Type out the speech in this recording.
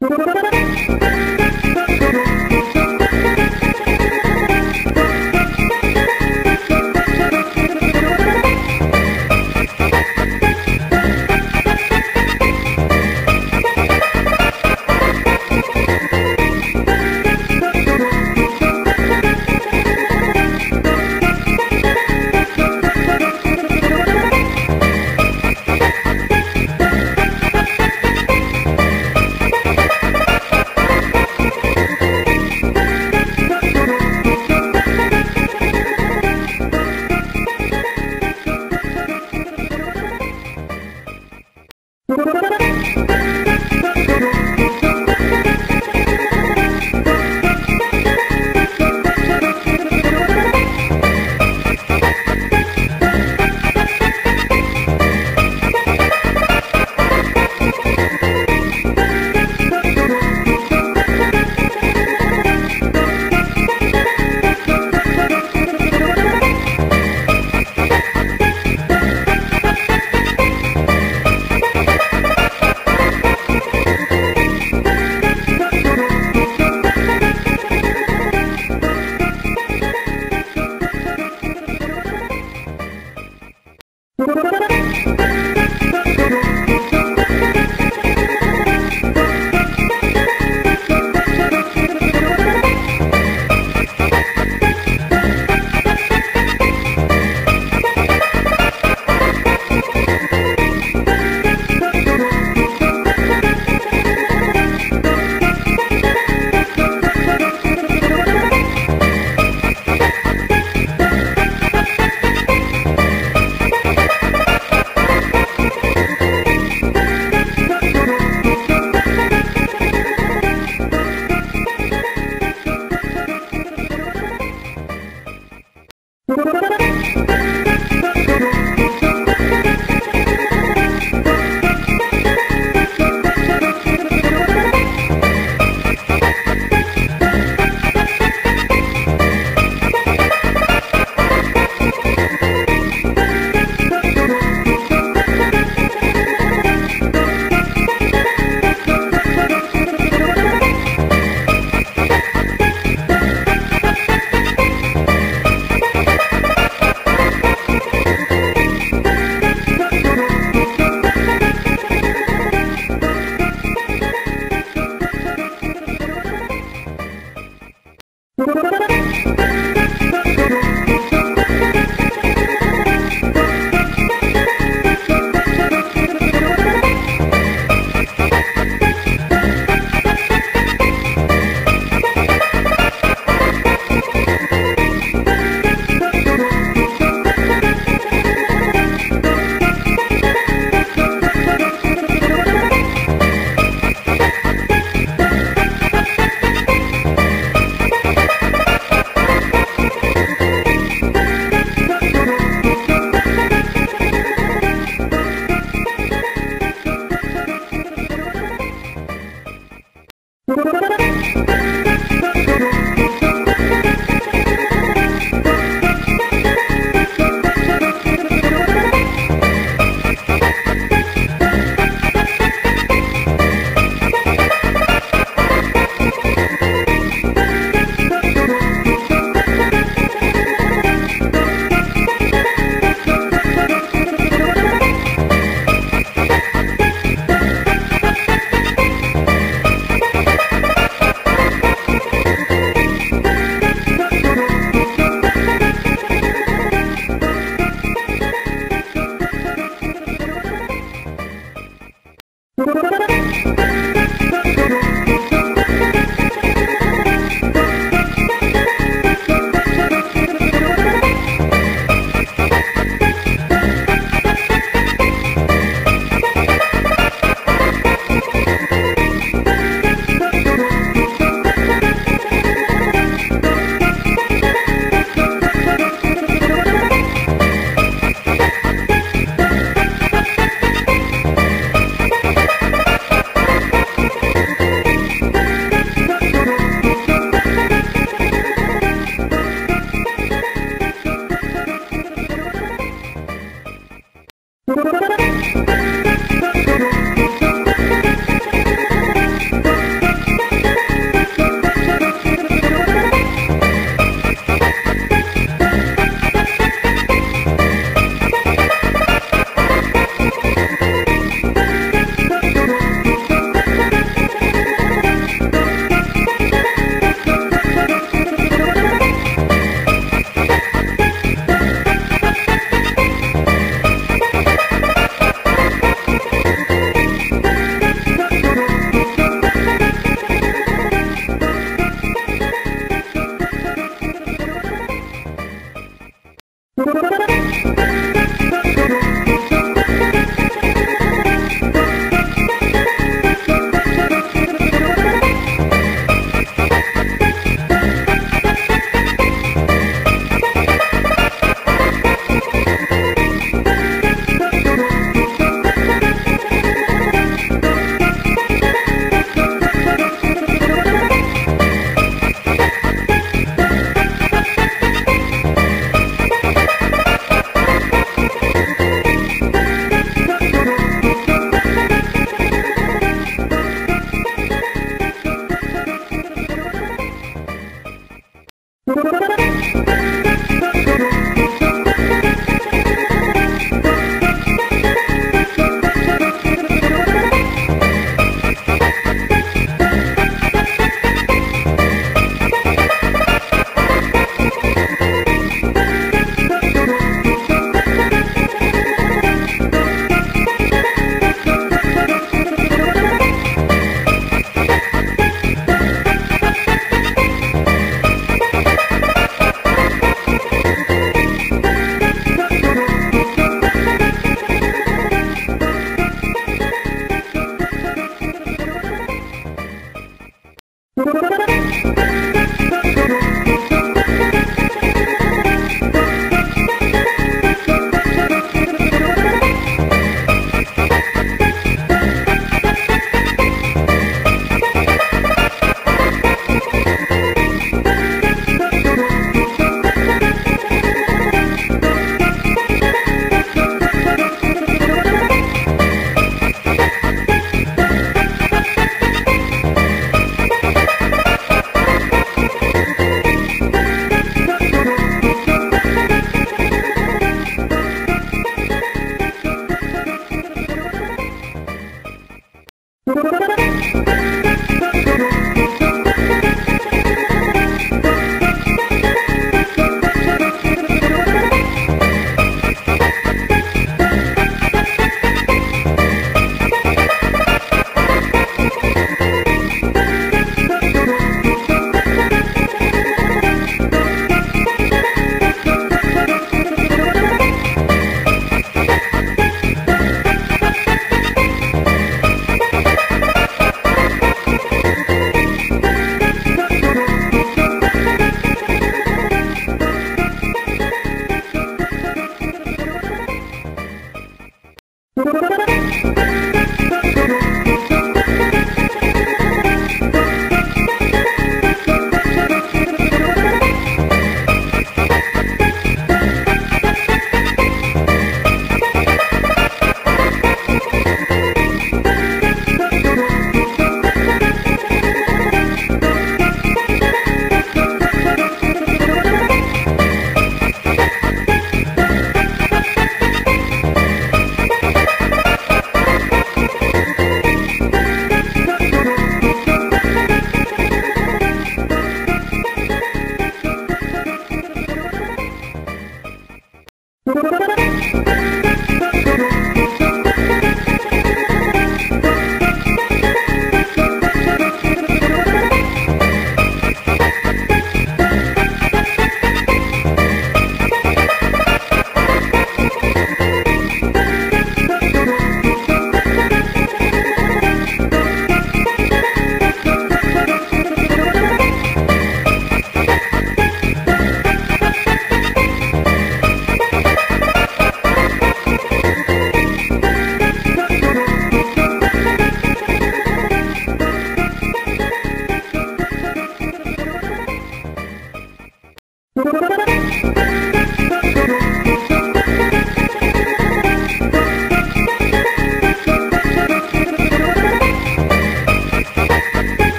Música Thank you.